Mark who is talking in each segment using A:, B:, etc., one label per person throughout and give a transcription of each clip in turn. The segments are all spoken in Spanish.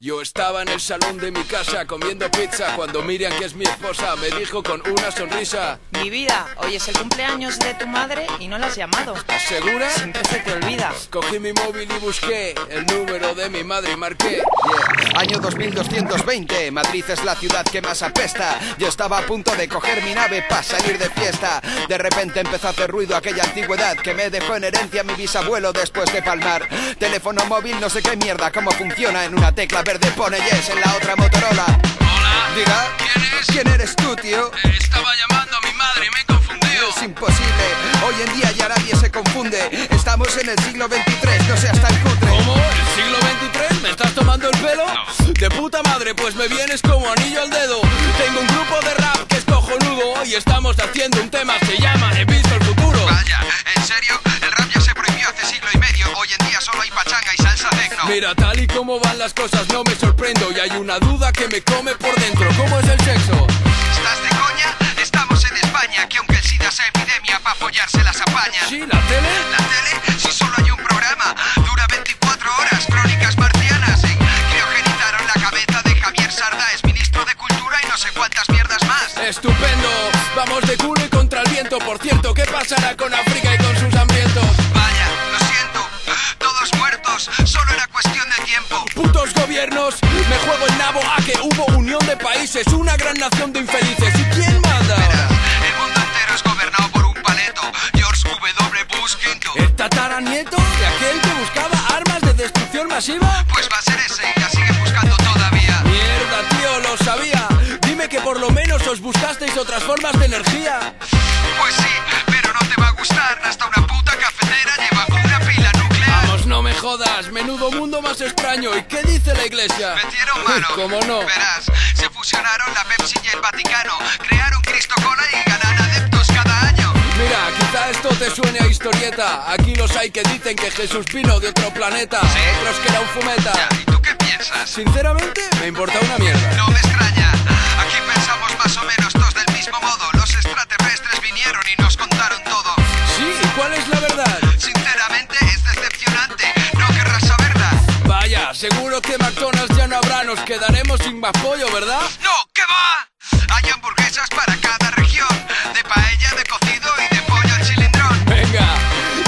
A: Yo estaba en el salón de mi casa comiendo pizza cuando Miriam, que es mi esposa, me dijo con una sonrisa.
B: Mi vida, hoy es el cumpleaños de tu madre y no la has llamado.
A: ¿Segura?
B: Siempre se te olvida.
A: Cogí mi móvil y busqué el número de mi madre y marqué.
C: Yeah. Año 2220, Madrid es la ciudad que más apesta. Yo estaba a punto de coger mi nave para salir de fiesta. De repente empezó a hacer ruido aquella antigüedad que me dejó en herencia mi bisabuelo después de palmar. Teléfono móvil, no sé qué mierda, cómo funciona. En una tecla verde pone yes, en la otra Motorola.
A: Hola.
C: Diga,
A: ¿Quién es?
C: ¿quién eres tú, tío?
A: Estaba llamando a mi madre y me he confundido.
C: Es imposible, hoy en día ya nadie se confunde. Estamos en el siglo XXIII, no seas tan cutre.
A: ¿Cómo? ¿El siglo XXIII? ¿Me estás tomando el pelo? De puta madre, pues me vienes como anillo al dedo. Tengo un grupo de rap que es cojonudo y estamos haciendo un tema, se llama Como van las cosas no me sorprendo y hay una duda que me come por dentro. ¿Cómo es el sexo?
C: ¿Estás de coña? Estamos en España, que aunque el SIDA sea epidemia, pa' follarse las apaña.
A: ¿Sí? ¿La tele?
C: La tele, si solo hay un programa, dura 24 horas, crónicas marcianas. En criogenizaron la cabeza de Javier Sarda, es ministro de Cultura y no sé cuántas mierdas más.
A: Estupendo, vamos de culo y contra el viento. Por cierto, ¿qué pasará con gobiernos, me juego el nabo a que hubo unión de países, una gran nación de infelices. ¿Y quién manda?
C: El mundo entero es gobernado por un paleto, George W. Bush V.
A: ¿El tataranieto de aquel que buscaba armas de destrucción masiva?
C: Pues va a ser ese y la siguen buscando todavía.
A: Mierda, tío, lo sabía. Dime que por lo menos os buscasteis otras formas de energía.
C: Pues sí, pero no te va a gustar, hasta una
A: más extraño. ¿Y qué dice la iglesia?
C: Metieron mano.
A: ¿Cómo no?
C: Verás, se fusionaron la Pepsi y el Vaticano, crearon Cristo Cola y ganan adeptos cada año.
A: Mira, quizá esto te suene a historieta. Aquí los hay que dicen que Jesús vino de otro planeta.
C: ¿Sí?
A: Otros que era un fumeta.
C: Ya, ¿y tú qué piensas?
A: Sinceramente, me importa una mierda.
C: No me extraña, aquí pensamos más o menos todos del mismo modo. Los extraterrestres vinieron y nos contaron todo.
A: Sí, ¿y cuál es la verdad?
C: Sinceramente
A: seguro que McDonald's ya no habrá. Nos quedaremos sin más pollo, ¿verdad?
C: ¡No, qué va! Hay hamburguesas para cada región, de paella, de cocido y de pollo al cilindrón.
A: Venga,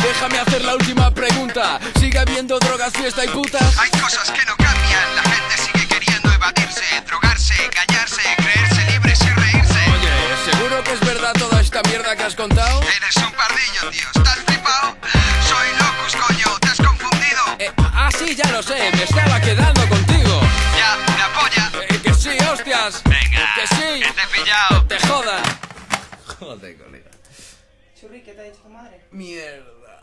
A: déjame hacer la última pregunta. ¿Sigue habiendo drogas, fiesta y putas?
C: Hay cosas que no cambian, la gente sigue queriendo evadirse, drogarse, engañarse, creerse libres y reírse.
A: Oye, ¿seguro que es verdad toda esta mierda que has contado?
C: Eres un pardillo, tío,
A: me estaba quedando contigo.
C: Ya, una polla.
A: Eh, que sí, hostias.
C: Venga,
A: Que sí.
C: que te he pillado.
A: Te jodan. Joder, colega.
B: Churri, ¿qué te ha dicho tu madre?
A: Mierda.